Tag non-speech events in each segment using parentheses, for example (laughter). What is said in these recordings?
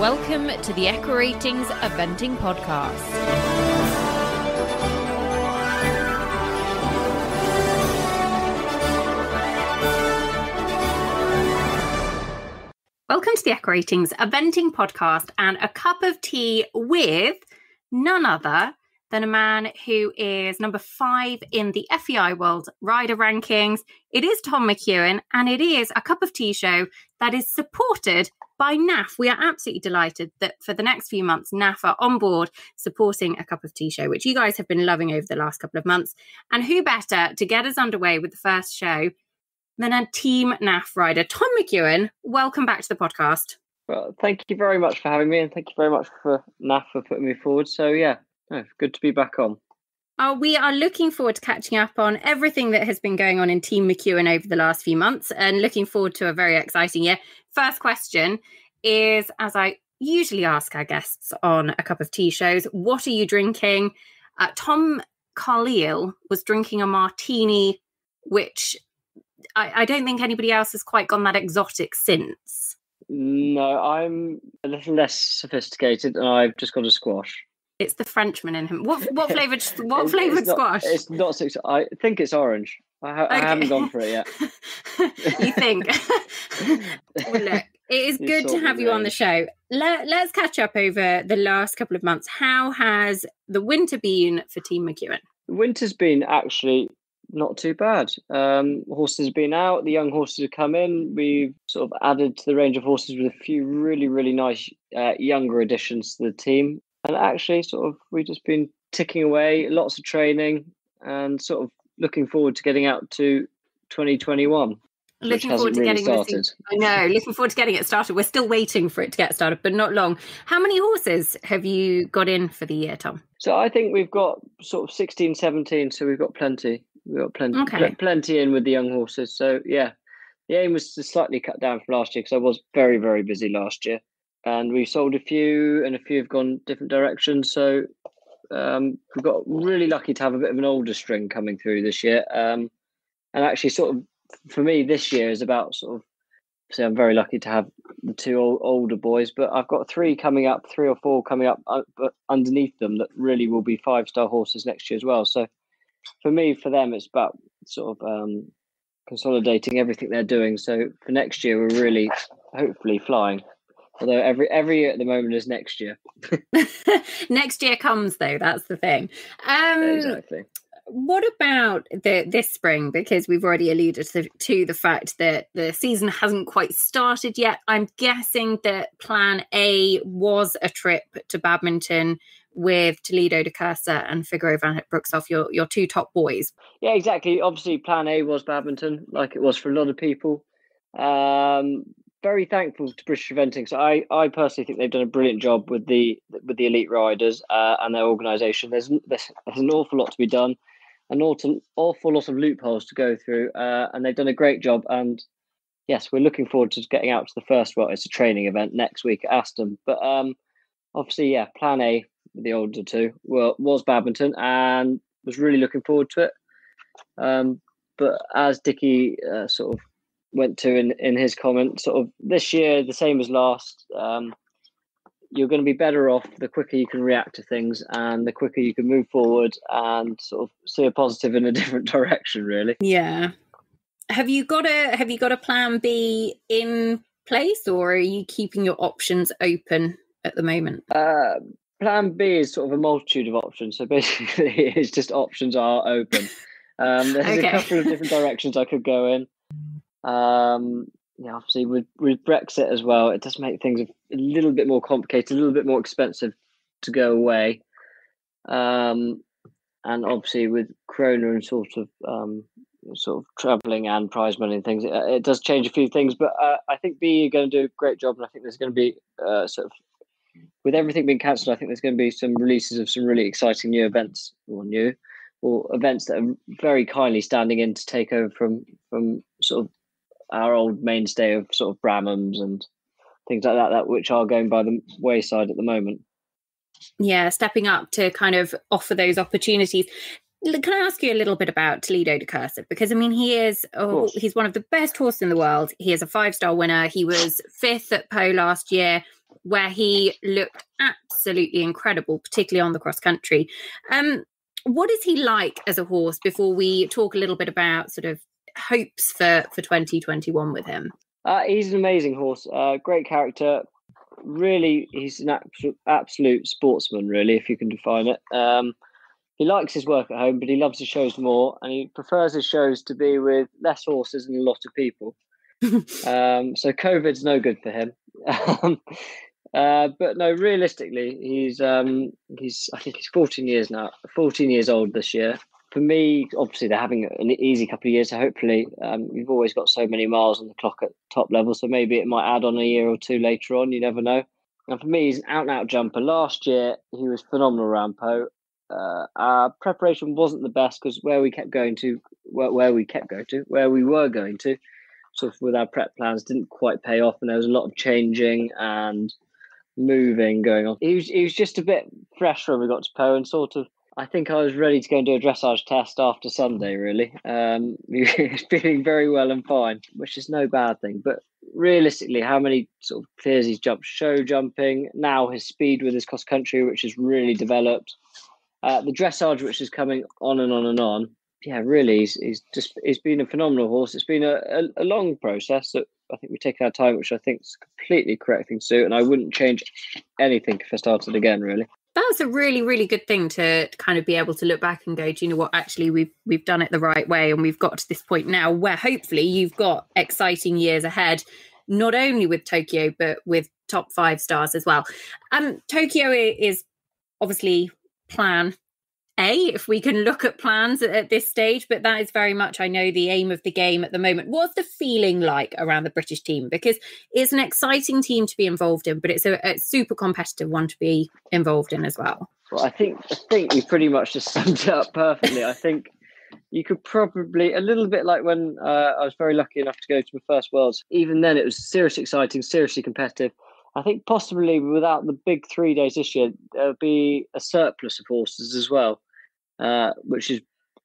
Welcome to the EquiRatings Eventing Podcast. Welcome to the EquiRatings Eventing Podcast and a cup of tea with none other than a man who is number five in the FEI World Rider Rankings. It is Tom McEwen, and it is a cup of tea show that is supported by NAF. We are absolutely delighted that for the next few months, NAF are on board supporting a cup of tea show, which you guys have been loving over the last couple of months. And who better to get us underway with the first show than a Team NAF rider? Tom McEwen, welcome back to the podcast. Well, thank you very much for having me, and thank you very much for NAF for putting me forward. So, yeah, Oh, good to be back on. Oh, we are looking forward to catching up on everything that has been going on in Team McEwen over the last few months and looking forward to a very exciting year. First question is as I usually ask our guests on a cup of tea shows, what are you drinking? Uh, Tom Carlile was drinking a martini, which I, I don't think anybody else has quite gone that exotic since. No, I'm a little less sophisticated and I've just got a squash. It's the Frenchman in him. What what (laughs) flavored what flavored squash? It's not six. I think it's orange. I, ha- okay. I haven't gone for it yet. (laughs) you think? (laughs) well, look, it is good to have you on the show. Let, let's catch up over the last couple of months. How has the winter been for Team McEwen? Winter's been actually not too bad. Um, horses have been out. The young horses have come in. We've sort of added to the range of horses with a few really, really nice uh, younger additions to the team and actually sort of we've just been ticking away lots of training and sort of looking forward to getting out to 2021 looking forward to really getting started. I know, looking forward to getting it started. We're still waiting for it to get started, but not long. How many horses have you got in for the year, Tom? So I think we've got sort of 16, 17, so we've got plenty. We've got plenty, okay. pl- plenty in with the young horses. So yeah, the aim was to slightly cut down from last year because I was very, very busy last year and we've sold a few, and a few have gone different directions. So um, we've got really lucky to have a bit of an older string coming through this year. Um, and actually, sort of for me, this year is about sort of. So I'm very lucky to have the two old, older boys, but I've got three coming up, three or four coming up, uh, but underneath them that really will be five star horses next year as well. So for me, for them, it's about sort of um, consolidating everything they're doing. So for next year, we're really hopefully flying. Although every every year at the moment is next year. (laughs) next year comes though. That's the thing. Um, exactly. What about the this spring? Because we've already alluded to, to the fact that the season hasn't quite started yet. I'm guessing that Plan A was a trip to Badminton with Toledo de Kerser and Figaro Van Brookshoff, your your two top boys. Yeah, exactly. Obviously, Plan A was badminton, like it was for a lot of people. Um, very thankful to British Eventing. So I, I personally think they've done a brilliant job with the with the elite riders uh, and their organisation. There's, there's there's an awful lot to be done, an awful awful lot of loopholes to go through, uh, and they've done a great job. And yes, we're looking forward to getting out to the first. Well, it's a training event next week at Aston, but um, obviously, yeah, Plan A the older two well, was badminton, and was really looking forward to it. Um, but as Dicky uh, sort of went to in, in his comment, sort of this year, the same as last. Um, you're going to be better off the quicker you can react to things and the quicker you can move forward and sort of see a positive in a (laughs) different direction really yeah have you got a have you got a plan b in place or are you keeping your options open at the moment uh, plan b is sort of a multitude of options so (laughs) basically it's just options are open um, there's okay. a couple of different directions i could go in um, yeah, obviously with with Brexit as well, it does make things a little bit more complicated, a little bit more expensive to go away. Um, and obviously with Corona and sort of um, sort of traveling and prize money and things, it, it does change a few things. But uh, I think B are going to do a great job, and I think there's going to be uh, sort of with everything being cancelled, I think there's going to be some releases of some really exciting new events or new or events that are very kindly standing in to take over from from sort of our old mainstay of sort of Brahmins and things like that, that which are going by the wayside at the moment. Yeah, stepping up to kind of offer those opportunities. Can I ask you a little bit about Toledo de Kerser? Because I mean, he is oh, he's one of the best horses in the world. He is a five star winner. He was fifth at Pau last year. where he looked absolutely incredible, particularly on the cross country. Um, what is he like as a horse before we talk a little bit about sort of hopes for, for 2021 with him? Uh, he's an amazing horse, uh, great character. Really, he's an absolute, absolute sportsman, really, if you can define it. Um, he likes his work at home, but he loves his shows more, and he prefers his shows to be with less horses and a lot of people. (laughs) um, so COVID's no good for him. (laughs) Uh, but no, realistically, he's um, he's I think he's 14 years now, 14 years old this year. For me, obviously they're having an easy couple of years, so hopefully um, you've always got so many miles on the clock at top level, so maybe it might add on a year or two later on. You never know. And for me, he's an out and out jumper. Last year, he was phenomenal around Pau. Uh, our preparation wasn't the best because where we kept going to, where, where we kept going to, where we were going to, sort of with our prep plans didn't quite pay off, and there was a lot of changing and moving going on. He was he was just a bit fresh when we got to Pau, and sort of. I think I was ready to go and do a dressage test after Sunday. Really, um, (laughs) feeling very well and fine, which is no bad thing. But realistically, how many sort of clears he's jumped? Show jumping now, his speed with his cross country, which has really developed. Uh, the dressage, which is coming on and on and on, yeah, really, he's, he's just he's been a phenomenal horse. It's been a, a, a long process that I think we take our time, which I think is completely correct thing to do, and I wouldn't change anything if I started again. Really, That was a really really good thing to kind of be able to look back and go, do you know what? Actually, we've we've done it the right way, and we've got to this point now where hopefully you've got exciting years ahead, not only with Tokyo but with top five stars as well. Um, Tokyo is obviously plan a if we can look at plans at, at, this stage but that is very much i know the aim of the game at the moment. What's the feeling like around the british team? Because it's an exciting team to be involved in but it's a, a super competitive one to be involved in as well. Well i think i think you pretty much just (laughs) summed it up perfectly. I think you could probably a little bit like when uh, i was very lucky enough to go to my first worlds even then it was seriously exciting seriously competitive. I think possibly without the big three days this year, there'll be a surplus of horses as well, uh, which is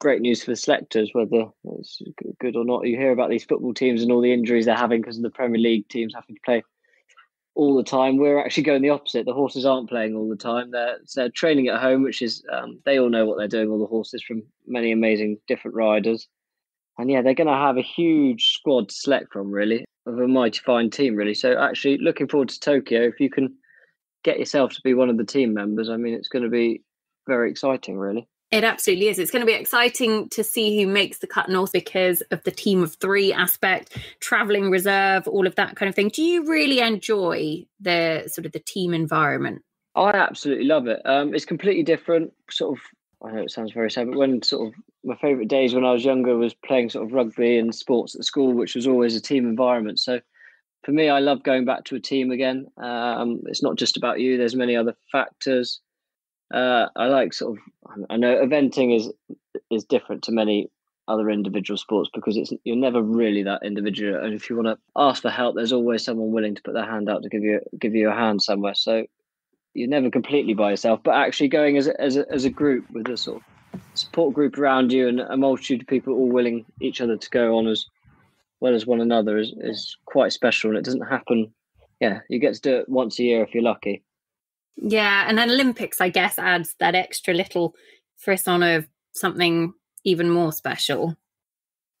great news for the selectors, whether it's good or not. You hear about these football teams and all the injuries they're having because of the Premier League teams having to play all the time. We're actually going the opposite. The horses aren't playing all the time. They're, they're training at home, which is um, they all know what they're doing. All the horses from many amazing different riders, and yeah, they're going to have a huge squad to select from. Really, of a mighty fine team, really. So actually, looking forward to Tokyo. If you can get yourself to be one of the team members, I mean, it's going to be very exciting, really. It absolutely is. It's going to be exciting to see who makes the cut north because of the team of three aspect, traveling reserve, all of that kind of thing. Do you really enjoy the sort of the team environment? I absolutely love it. Um, it's completely different. Sort of, I know it sounds very sad, but when sort of my favourite days when I was younger was playing sort of rugby and sports at school, which was always a team environment. So for me, I love going back to a team again. Um, it's not just about you. There's many other factors. Uh, I like sort of. I know eventing is is different to many other individual sports because it's you're never really that individual. And if you want to ask for help, there's always someone willing to put their hand out to give you give you a hand somewhere. So you're never completely by yourself, but actually going as a, as a, as a group with a sort of support group around you and a multitude of people all willing each other to go on as well as one another is, is quite special and it doesn't happen yeah you get to do it once a year if you're lucky yeah and then olympics i guess adds that extra little frisson of something even more special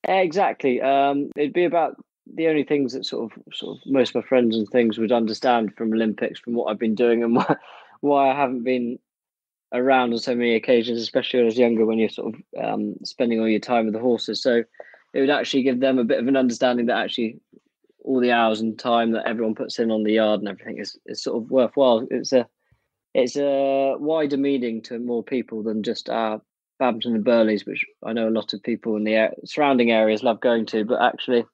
exactly um, it'd be about the only things that sort of sort of most of my friends and things would understand from olympics from what i've been doing and (laughs) why, why i haven't been around on so many occasions, especially when I was younger, when you're sort of um, spending all your time with the horses. So it would actually give them a bit of an understanding that actually all the hours and time that everyone puts in on the yard and everything is, is sort of worthwhile. It's a it's a wider meaning to more people than just our Badminton and Burghleys, which I know a lot of people in the surrounding areas love going to, but actually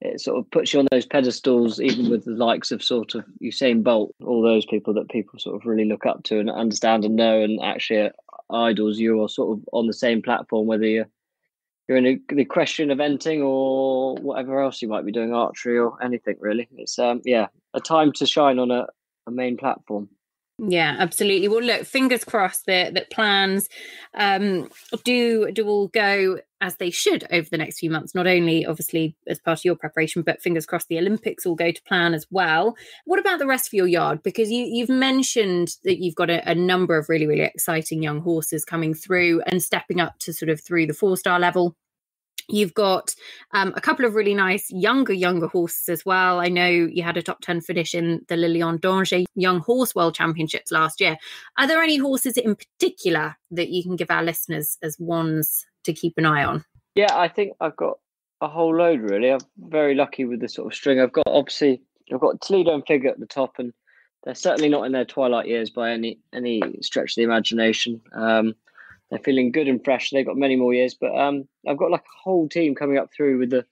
it sort of puts you on those pedestals, even with the likes of sort of Usain Bolt, all those people that people sort of really look up to and understand and know, and actually idols. You're sort of on the same platform, whether you're you're in a, the equestrian eventing or whatever else you might be doing, archery or anything really. It's um yeah, a time to shine on a, a main platform. Yeah, absolutely. Well, look, fingers crossed that that plans um, do do all go as they should over the next few months. Not only, obviously, as part of your preparation, but fingers crossed the Olympics all go to plan as well. What about the rest of your yard? Because you you've mentioned that you've got a, a number of really really exciting young horses coming through and stepping up to sort of through the four star level. You've got um, a couple of really nice younger, younger horses as well. I know you had a top 10 finish in the Le Lion d'Angers Young Horse World Championships last year. Are there any horses in particular that you can give our listeners as ones to keep an eye on? Yeah, I think I've got a whole load really. I'm very lucky with the sort of string. I've got obviously I've got Toledo and Figure at the top, and they're certainly not in their twilight years by any any stretch of the imagination. Um, they're feeling good and fresh. They've got many more years, but um, I've got like a whole team coming up through with the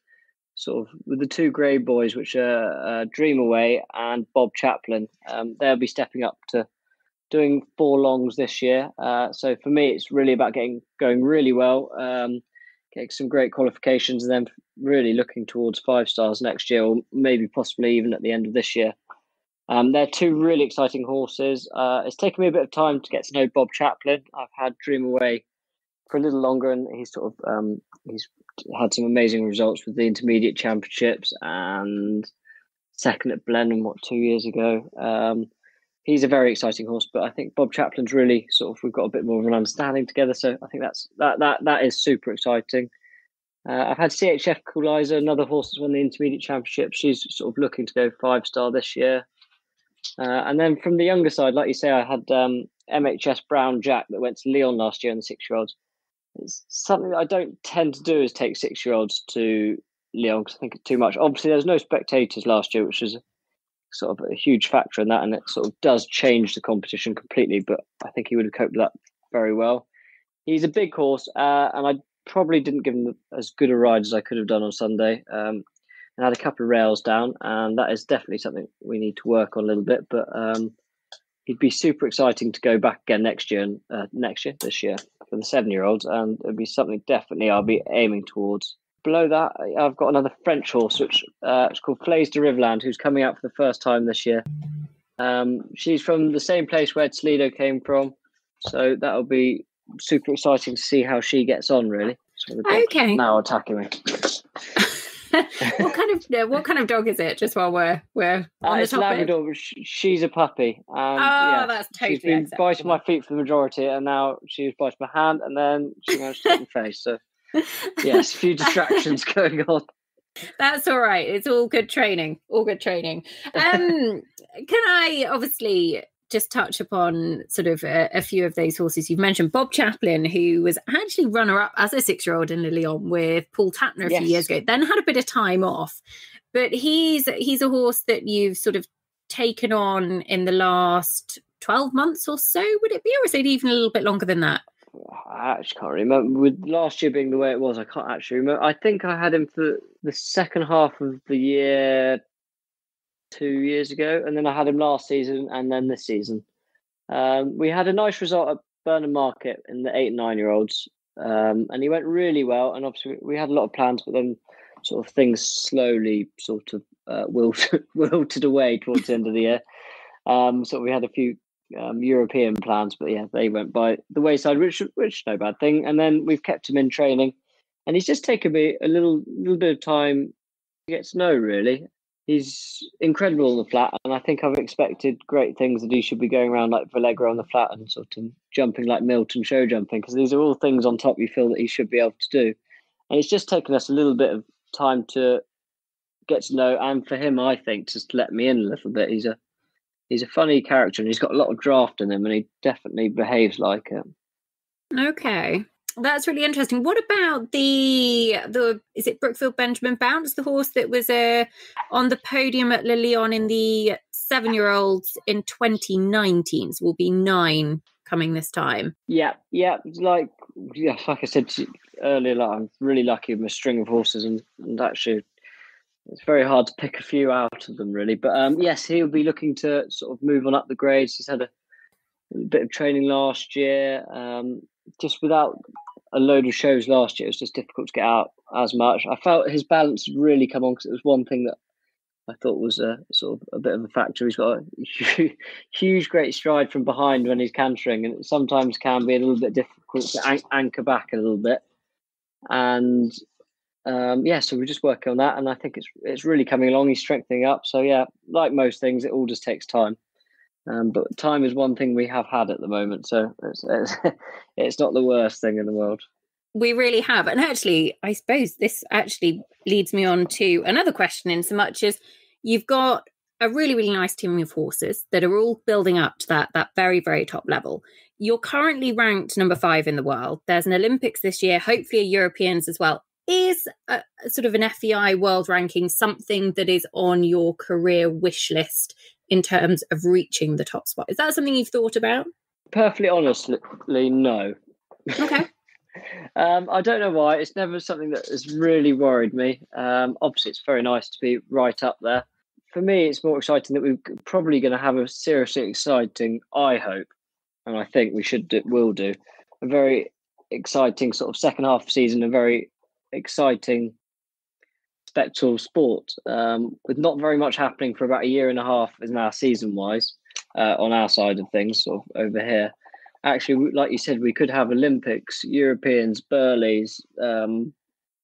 sort of with the two grade boys, which are uh, Dream Away and Bob Chaplin. Um, they'll be stepping up to doing four longs this year. Uh, so for me, it's really about getting going really well, um, getting some great qualifications, and then really looking towards five stars next year, or maybe possibly even at the end of this year. Um, they're two really exciting horses. Uh, it's taken me a bit of time to get to know Bob Chaplin. I've had Dream Away for a little longer, and he's sort of um, he's had some amazing results with the intermediate championships and second at Blenheim what two years ago. Um, he's a very exciting horse, but I think Bob Chaplin's really sort of we've got a bit more of an understanding together. So I think that's that that that is super exciting. Uh, I've had CHF Coolizer, another horse that's won the intermediate championship. She's sort of looking to go five star this year. Uh, and then from the younger side, like you say, I had um, MHS Brown Jack that went to Lion last year in the six year olds. It's something that I don't tend to do is take six year olds to Lion because I think it's too much. Obviously, there was no spectators last year, which was sort of a huge factor in that, and it sort of does change the competition completely. But I think he would have coped with that very well. He's a big horse, uh, and I probably didn't give him as good a ride as I could have done on Sunday. Um, and had a couple of rails down, and that is definitely something we need to work on a little bit. But um, it'd be super exciting to go back again next year and uh, next year, this year for the seven-year-olds, and it'd be something definitely I'll be aiming towards. Below that, I've got another French horse, which uh, it's called Flays de Riveland, who's coming out for the first time this year. Um, she's from the same place where Toledo came from, so that'll be super exciting to see how she gets on. Really, okay. Now attacking me. What kind of what kind of dog is it? Just while we're we're on uh, the it's topic. Labrador. She's a puppy. And, oh, yeah, that's totally. She's been biting my feet for the majority, and now she's biting my hand, and then she managed to take my face. So (laughs) yes, a few distractions (laughs) going on. That's all right. It's all good training. All good training. Um, can I obviously just touch upon sort of a, a, few of those horses you've mentioned. Bob Chaplin, who was actually runner up as a six year old in Le Lion with Paul Tapner a yes. few years ago, then had a bit of time off. But he's he's a horse that you've sort of taken on in the last 12 months or so, would it be? Or is it even a little bit longer than that? I actually can't remember. With last year being the way it was, I can't actually remember. I think I had him for the second half of the year two years ago, and then I had him last season and then this season. Um, we had a nice result at Burnham Market in the eight and nine year olds, um, and he went really well. And obviously, we had a lot of plans, but then sort of things slowly sort of uh, (laughs) wilted, wilted away towards the end of the year. Um, so we had a few um, European plans, but yeah, they went by the wayside, which which no bad thing. And then we've kept him in training, and he's just taken me a little little bit of time to get to know really he's incredible on the flat, and I think I've expected great things that he should be going around like Valegro on the flat and sort of jumping like Milton show jumping because these are all things on top you feel that he should be able to do, and it's just taken us a little bit of time to get to know, and for him, I think, just to let me in a little bit. He's a he's a funny character, and he's got a lot of draft in him, and he definitely behaves like him. Okay. That's really interesting. What about the the is it Brookfield Benjamin Bounce, the horse that was uh, on the podium at Le Lion in the seven year olds in 2019? So will be nine coming this time. Yeah, yeah. Like yeah, like I said earlier, like I'm really lucky with my string of horses, and, and actually it's very hard to pick a few out of them really. But um, yes, he'll be looking to sort of move on up the grades. He's had a, a bit of training last year. Um, just without a load of shows last year, it was just difficult to get out as much. I felt his balance really come on because it was one thing that I thought was a sort of a bit of a factor. He's got a (laughs) huge, great stride from behind when he's cantering, and it sometimes can be a little bit difficult to an- anchor back a little bit. And um, yeah, so we're just working on that, and I think it's it's really coming along. He's strengthening up. So yeah, like most things, it all just takes time. Um, but time is one thing we have had at the moment, so it's, it's, (laughs) it's not the worst thing in the world. We really have. And actually, I suppose this actually leads me on to another question in so much as you've got a really, really nice team of horses that are all building up to that, that very, very top level. You're currently ranked number five in the world. There's an Olympics this year, hopefully a Europeans as well. Is a, sort of an FEI world ranking something that is on your career wish list in terms of reaching the top spot? Is that something you've thought about? Perfectly honestly, no. Okay. (laughs) Um, I don't know why. It's never something that has really worried me. Um, obviously, it's very nice to be right up there. For me, it's more exciting that we're probably going to have a seriously exciting, I hope, and I think we should do, will do, a very exciting sort of second half season, a very exciting spectacle sport um, with not very much happening for about a year and a half is now season wise uh, on our side of things, sort of over here actually, like you said, we could have Olympics, Europeans, Burghleys um,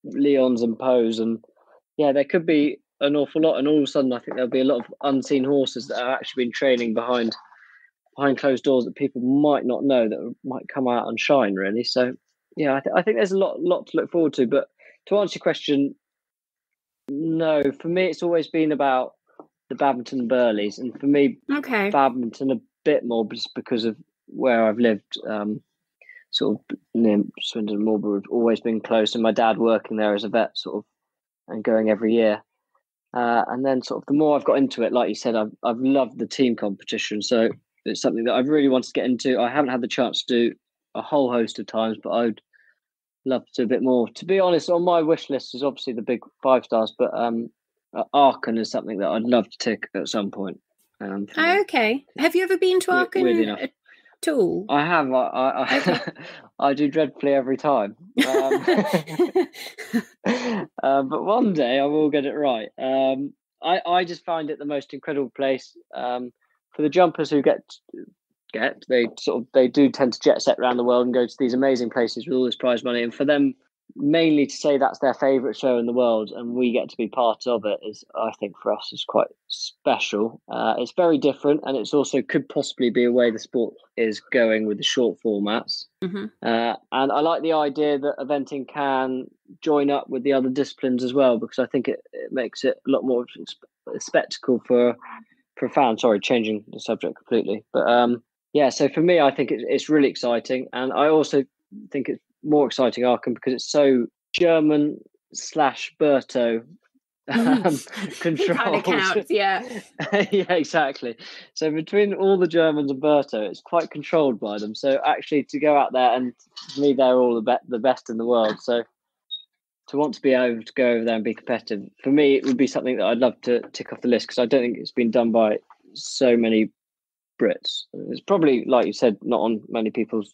Lions, and Paus, and yeah, there could be an awful lot. And all of a sudden, I think there'll be a lot of unseen horses that have actually been training behind behind closed doors that people might not know that might come out and shine. Really, so yeah, I, th- I think there's a lot lot to look forward to. But to answer your question, no, for me, it's always been about the Badminton Burghleys, and for me, okay, Badminton a bit more just because of where I've lived, um, sort of near Swindon and Marlborough, have always been close, and my dad working there as a vet, sort of, and going every year. Uh, and then, sort of, the more I've got into it, like you said, I've I've loved the team competition. So it's something that I've really wanted to get into. I haven't had the chance to do a whole host of times, but I'd love to do a bit more. To be honest, on my wish list is obviously the big five stars, but um, Aachen is something that I'd love to tick at some point. Um, okay. Have you ever been to Aachen at all? I have. I I, okay. (laughs) I do dreadfully every time. Um, (laughs) (laughs) uh, but one day I will get it right. Um, I I just find it the most incredible place um, for the jumpers who get get. They sort of they do tend to jet set around the world and go to these amazing places with all this prize money, and for them mainly to say that's their favorite show in the world and we get to be part of it is i think for us is quite special. Uh, it's very different and it's also could possibly be a way the sport is going with the short formats. Mm-hmm. uh, and i like the idea that eventing can join up with the other disciplines as well because i think it, it makes it a lot more a spectacle for for fans. Sorry changing the subject completely. But um yeah so for me i think it, it's really exciting and i also think it's more exciting Aachen because it's so German slash Burto um, (laughs) controlled. counts, yeah. (laughs) yeah, exactly. So between all the Germans and Burto, it's quite controlled by them. So actually, to go out there and for me, they're all the, be- the best in the world. So to want to be able to go over there and be competitive, for me, it would be something that I'd love to tick off the list because I don't think it's been done by so many Brits. It's probably, like you said, not on many people's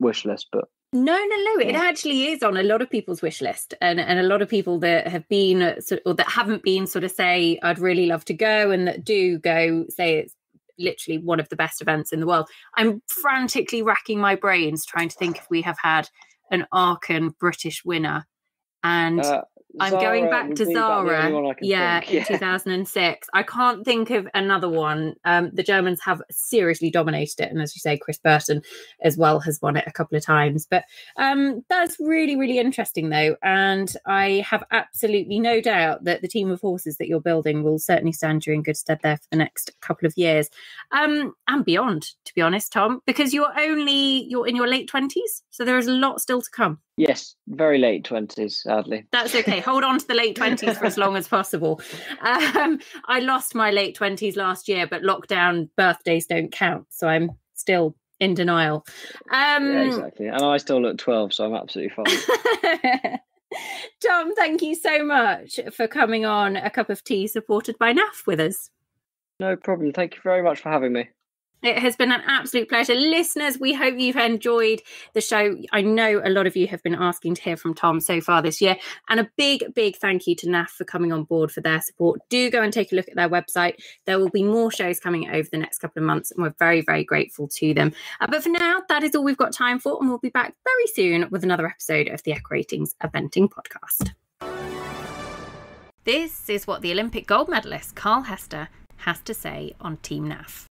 wish list, but no, no, no. It actually is on a lot of people's wish list, and and a lot of people that have been uh, or that haven't been sort of say I'd really love to go, and that do go say it's literally one of the best events in the world. I'm frantically racking my brains trying to think if we have had an Aachen British winner, and uh, I'm going back to Zara. Yeah, yeah, in 2006. I can't think of another one. Um, the Germans have seriously dominated it, and as you say, Chris Burton as well has won it a couple of times. But um, that's really, really interesting, though, and I have absolutely no doubt that the team of horses that you're building will certainly stand you in good stead there for the next couple of years, um, and beyond. To be honest, Tom, because you're only you're in your late 20s, so there is a lot still to come. Yes, very late twenties, sadly. That's okay. Hold on to the late twenties for as long as possible. Um, I lost my late twenties last year, but lockdown birthdays don't count, so I'm still in denial. Um, yeah, exactly. And I still look twelve, so I'm absolutely fine. (laughs) Tom, thank you so much for coming on a cup of tea supported by NAF with us. No problem. Thank you very much for having me. It has been an absolute pleasure. Listeners, we hope you've enjoyed the show. I know a lot of you have been asking to hear from Tom so far this year. And a big, big thank you to NAF for coming on board for their support. Do go and take a look at their website. There will be more shows coming over the next couple of months, and we're very, very grateful to them. Uh, but for now, that is all we've got time for, and we'll be back very soon with another episode of the EquiRatings Eventing Podcast. This is what the Olympic gold medalist Carl Hester has to say on Team NAF.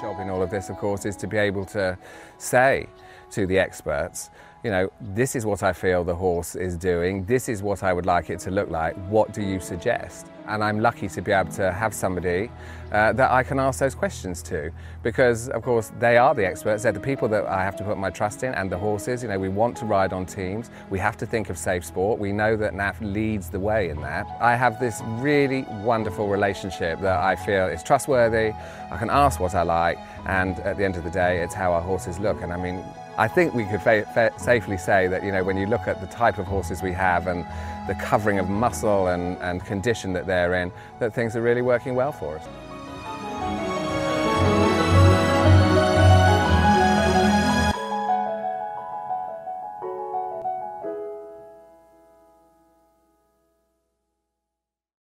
Job in all of this, of course, is to be able to say to the experts, you know, this is what I feel the horse is doing, this is what I would like it to look like, what do you suggest? And I'm lucky to be able to have somebody uh, that I can ask those questions to because, of course, they are the experts. They're the people that I have to put my trust in and the horses. You know, we want to ride on teams. We have to think of safe sport. We know that NAF leads the way in that. I have this really wonderful relationship that I feel is trustworthy. I can ask what I like, and at the end of the day, it's how our horses look. And I mean, I think we could safely say that, you know, when you look at the type of horses we have and the covering of muscle and, and condition that they're in, that things are really working well for us.